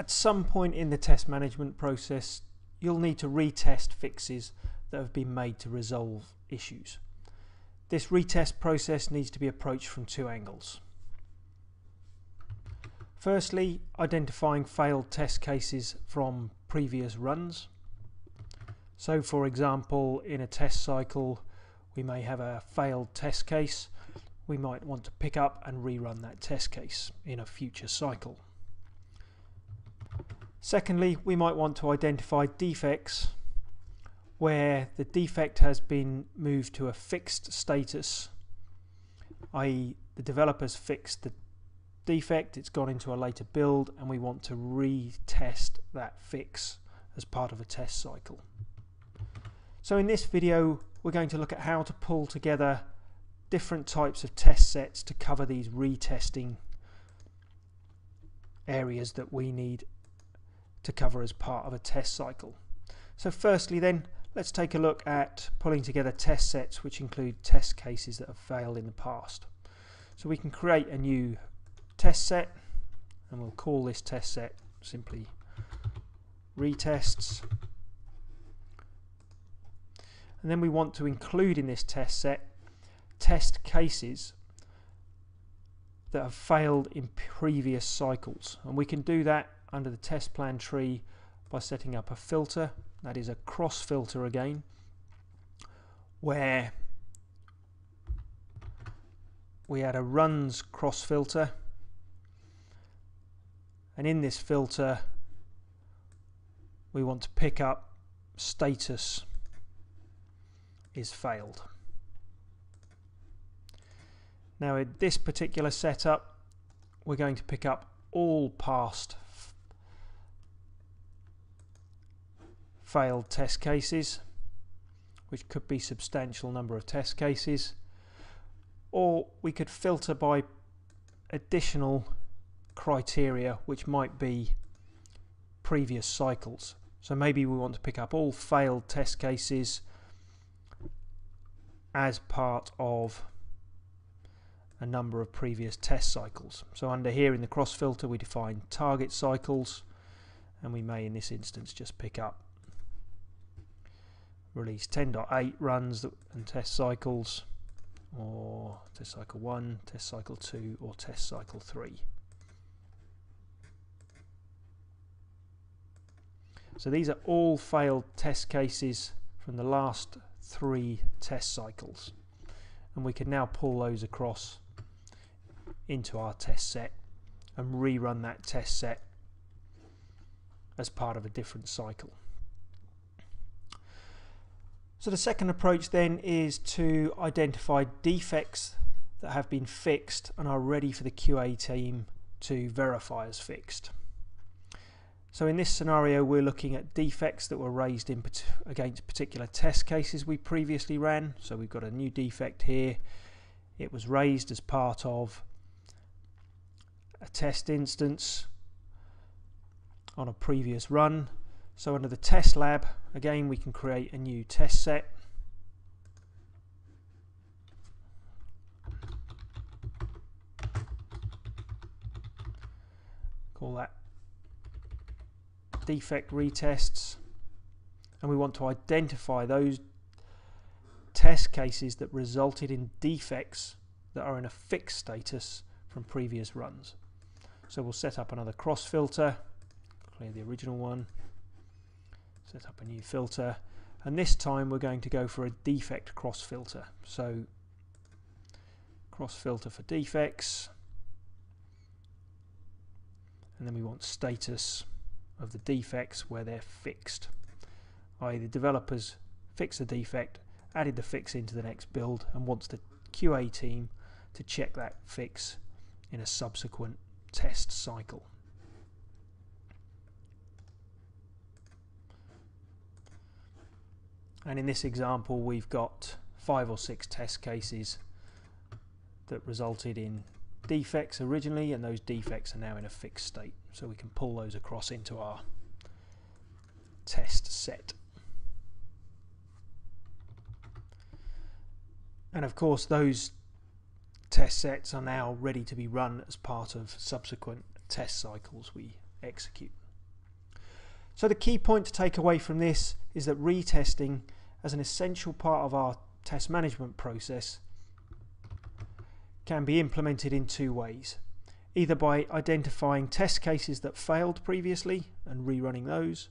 At some point in the test management process, you'll need to retest fixes that have been made to resolve issues. This retest process needs to be approached from two angles. Firstly, identifying failed test cases from previous runs. So for example, in a test cycle, we may have a failed test case. We might want to pick up and rerun that test case in a future cycle. Secondly, we might want to identify defects where the defect has been moved to a fixed status, i.e. the developers fixed the defect, it's gone into a later build and we want to retest that fix as part of a test cycle. So in this video we're going to look at how to pull together different types of test sets to cover these retesting areas that we need to cover as part of a test cycle. So firstly then let's take a look at pulling together test sets which include test cases that have failed in the past. So we can create a new test set and we'll call this test set simply retests and then we want to include in this test set test cases that have failed in previous cycles and we can do that under the test plan tree by setting up a filter that is a cross filter again where we add a runs cross filter and in this filter we want to pick up status is failed. Now in this particular setup we're going to pick up all past failed test cases which could be substantial number of test cases or we could filter by additional criteria which might be previous cycles so maybe we want to pick up all failed test cases as part of a number of previous test cycles. So under here in the cross filter we define target cycles and we may in this instance just pick up release 10.8 runs and test cycles or test cycle 1, test cycle 2 or test cycle 3. So these are all failed test cases from the last three test cycles and we can now pull those across into our test set and rerun that test set as part of a different cycle. So the second approach then is to identify defects that have been fixed and are ready for the QA team to verify as fixed. So in this scenario we're looking at defects that were raised in against particular test cases we previously ran. So we've got a new defect here. It was raised as part of a test instance on a previous run. So under the test lab again we can create a new test set. Call that defect retests and we want to identify those test cases that resulted in defects that are in a fixed status from previous runs. So we'll set up another cross filter, clear the original one, set up a new filter, and this time we're going to go for a defect cross filter. So cross filter for defects, and then we want status of the defects where they're fixed. i.e. the developers fix the defect, added the fix into the next build and wants the QA team to check that fix in a subsequent test cycle. And in this example we've got five or six test cases that resulted in defects originally and those defects are now in a fixed state. So we can pull those across into our test set. And of course those test sets are now ready to be run as part of subsequent test cycles we execute So the key point to take away from this is that retesting as an essential part of our test management process can be implemented in two ways. Either by identifying test cases that failed previously and rerunning those,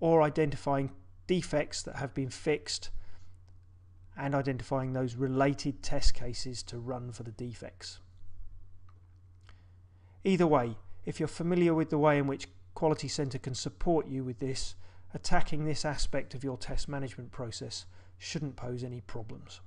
or identifying defects that have been fixed and identifying those related test cases to run for the defects. Either way, if you're familiar with the way in which Quality Center can support you with this, attacking this aspect of your test management process shouldn't pose any problems.